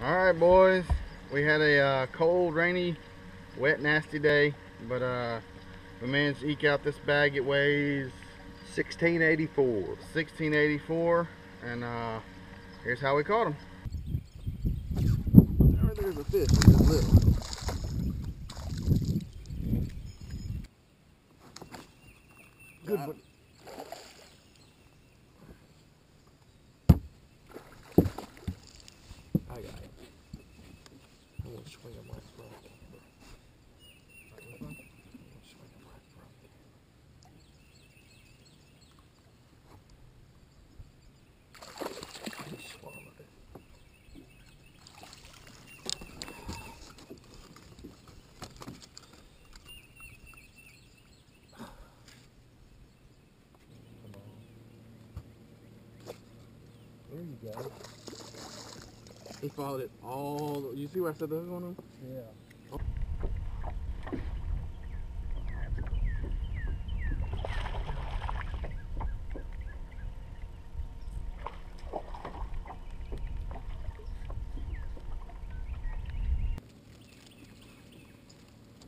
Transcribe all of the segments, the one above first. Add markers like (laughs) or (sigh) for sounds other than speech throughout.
All right, boys. We had a uh, cold, rainy, wet, nasty day, but uh, we managed to eke out this bag. It weighs 1684. 1684, and uh, here's how we caught him. There, there's a fish. It's just little. Good one. I got it. I'm gonna swing him right front camera. Right this one? I'm gonna swing him right front camera. He swallowed it. Go. He followed it all. the- You see where I said that was on him? Yeah.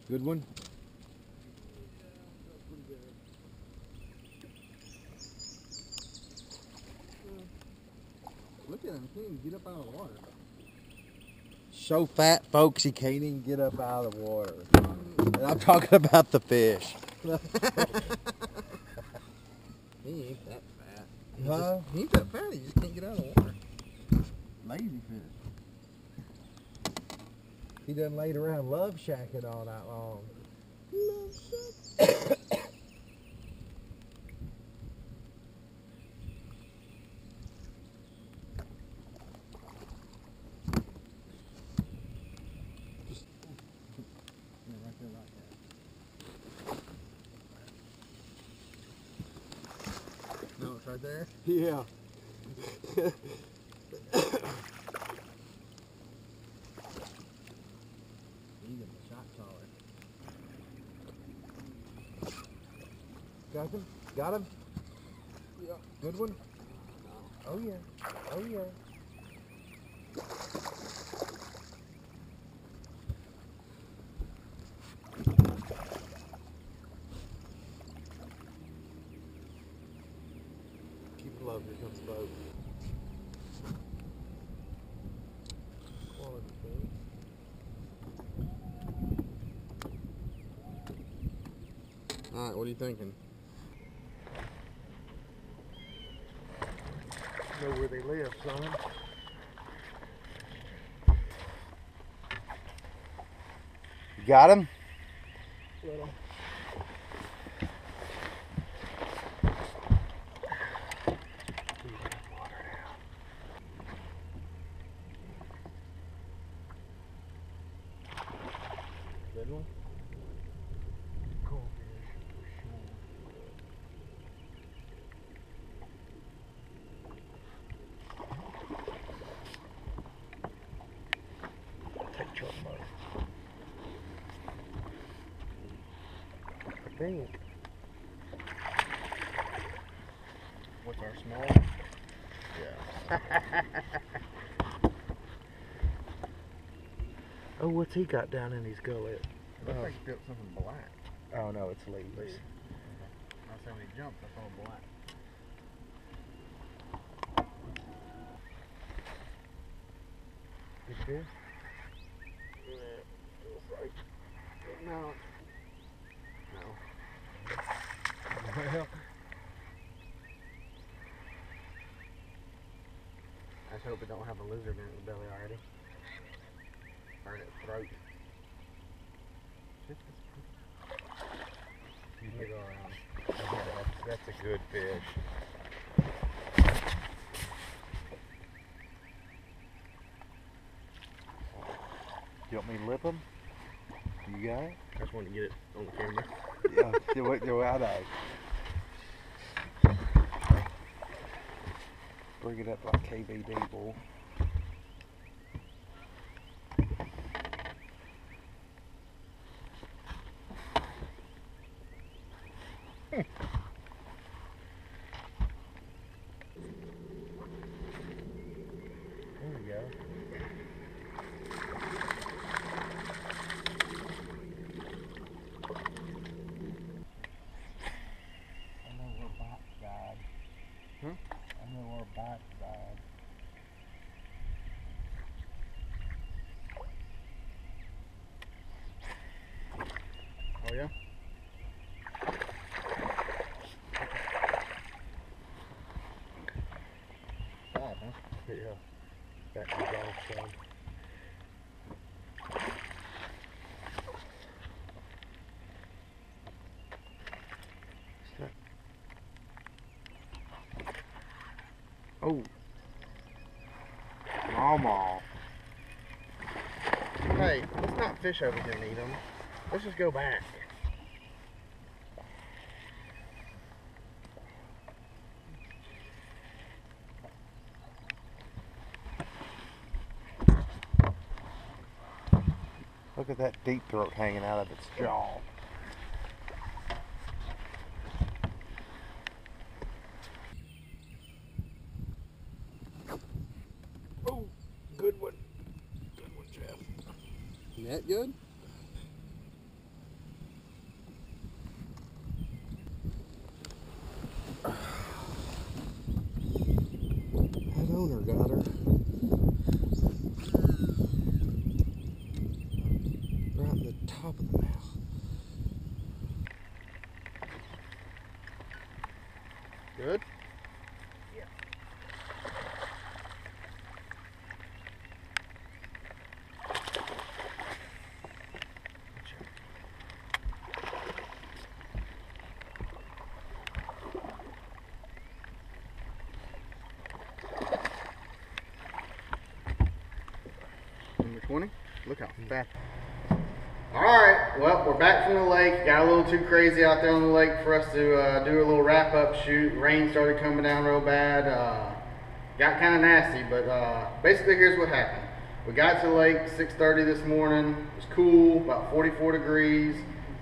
Good one. Look at him, he can't even get up out of the water. So fat, folks, he can't even get up out of the water. And I'm talking about the fish. (laughs) He ain't that fat. He, Huh? just, he ain't that fat. He just can't get out of the water. Lazy fish. He done laid around love shacking all night long. It's right there. Yeah. Even the shot caller. Got him? Got him? Yeah. Good one? Oh yeah. Oh yeah. Keep low, here comes the. Quality fish. All right, what are you thinking? Know where they live, son. You got him? Good one. Take your money. I think. What's our small? (laughs) Oh, what's he got down in his gullet? Looks Oh. like he built something black. Oh no, it's leaves. Leaves. I said when he jumped, I saw black. Good fish? No. Well, Just hope it don't have a lizard in its belly already. Or in its throat. That's. You can go around. yeah, that's, that's a good fish. You want me to lip him? You got it? I just wanted to get it on the camera. yeah, do what do I know. (laughs) Bring it up like KVD, boy. Oh yeah? Bad, huh? Yeah. That is all Oh. Mama. Hey, let's not fish over here, Needham. Let's just go back. Look at that deep throat hanging out of its jaw. Oh, good one. Good one, Jeff. Net good? That owner got her. Right in the top of the mouth. Good? Number 20. Look how fat. Alright, well, we're back from the lake. Got a little too crazy out there on the lake for us to uh, do a little wrap up shoot. Rain started coming down real bad. Uh, got kind of nasty, but uh, basically, here's what happened. We got to the lake 6:30 this morning. It was cool, about 44 degrees.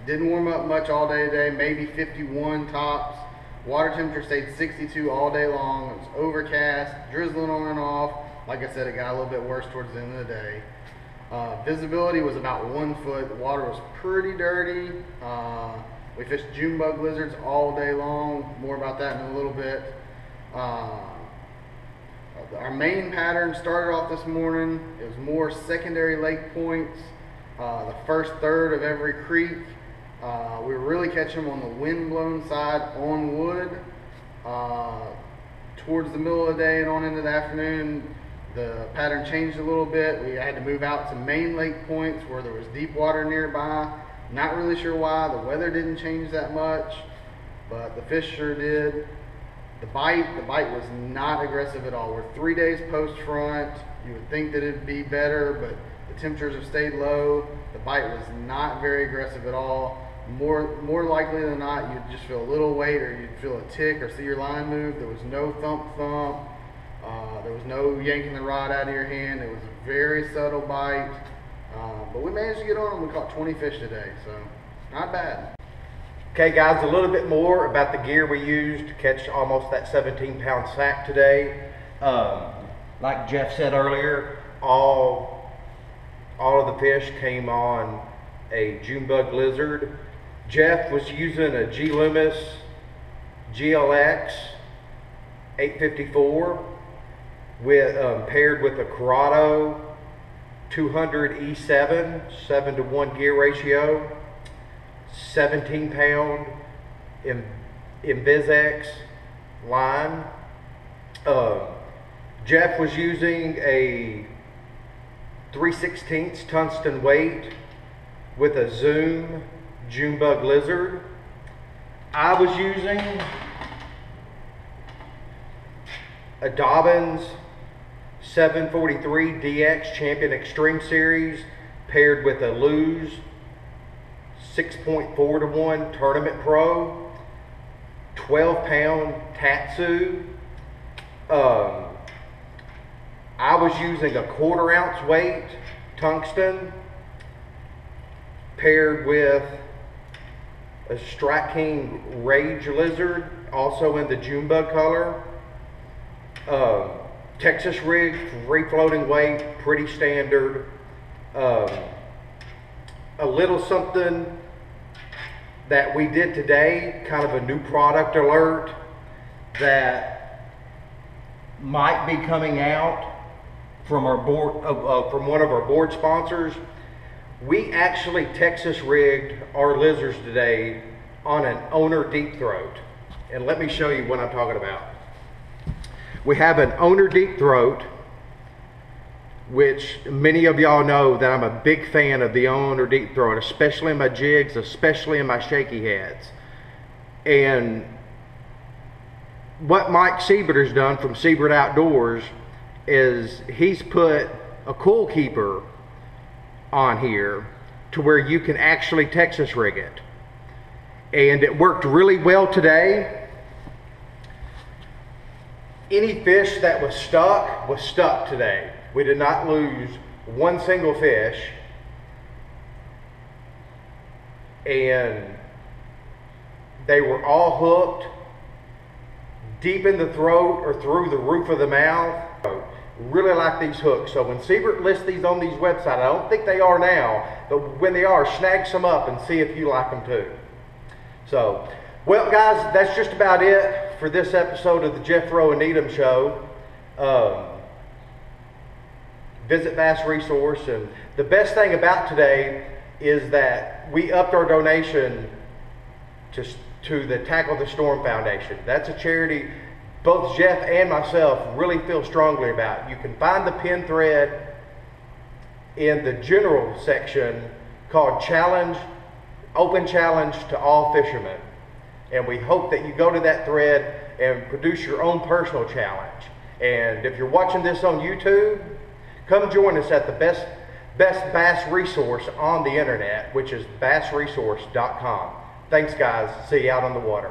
Didn't warm up much all day today, maybe 51 tops. Water temperature stayed 62 all day long. It was overcast, drizzling on and off. Like I said, it got a little bit worse towards the end of the day. Uh, visibility was about one foot. The water was pretty dirty. Uh, we fished June bug lizards all day long. More about that in a little bit. Uh, our main pattern started off this morning. It was more secondary lake points. Uh, the first third of every creek. Uh, we were really catching them on the wind-blown side on wood. Uh, towards the middle of the day and on into the afternoon, the pattern changed a little bit. We had to move out to main lake points where there was deep water nearby. Not really sure why. The weather didn't change that much, but the fish sure did. The bite, the bite was not aggressive at all. We're three days post front. You would think that it'd be better, but the temperatures have stayed low. The bite was not very aggressive at all. More, more likely than not, you'd just feel a little weight, or you'd feel a tick, or see your line move. There was no thump thump. Uh, there was no yanking the rod out of your hand. It was a very subtle bite. Uh, but we managed to get on them. We caught 20 fish today, so not bad. Okay, guys, a little bit more about the gear we used to catch almost that 17 pound sack today. Um, like Jeff said earlier, all all of the fish came on a June bug lizard. Jeff was using a G Loomis GLX 854 with um, paired with a Curado 200 E7 7 to 1 gear ratio. 17 pound in InvizX line. Uh, Jeff was using a 3 16 tungsten weight with a Zoom Junebug lizard. I was using a Dobbins 743 DX Champion Extreme Series paired with a Lew's 6.4 to 1 Tournament Pro, 12 pound Tatsu. Um, I was using a quarter ounce weight tungsten paired with a Strike King Rage Lizard, also in the June bug color. Um, Texas rig, free floating weight, pretty standard. Um, a little something that we did today, kind of a new product alert that might be coming out from our board, uh, uh, from one of our board sponsors. We actually Texas rigged our lizards today on an owner deep throat. And let me show you what I'm talking about. We have an owner deep throat which many of y'all know that I'm a big fan of the owner deep throat, especially in my jigs, especially in my shaky heads. And what Mike Siebert has done from Siebert Outdoors is he's put a cool keeper on here to where you can actually Texas rig it. And it worked really well today. Any fish that was stuck was stuck today. We did not lose one single fish. And they were all hooked deep in the throat or through the roof of the mouth. Really like these hooks. So when Siebert lists these on these websites, I don't think they are now, but when they are, snag some up and see if you like them too. So, well, guys, that's just about it for this episode of the Jeffro and Needham Show. Um, visit Bass Resource, and the best thing about today is that we upped our donation to to the Tackle the Storm Foundation. That's a charity both Jeff and myself really feel strongly about. You can find the pin thread in the general section called Challenge, Open Challenge to All Fishermen. And we hope that you go to that thread and produce your own personal challenge. And if you're watching this on YouTube, come join us at the best, best bass resource on the internet, which is bassresource.com. Thanks, guys. See you out on the water.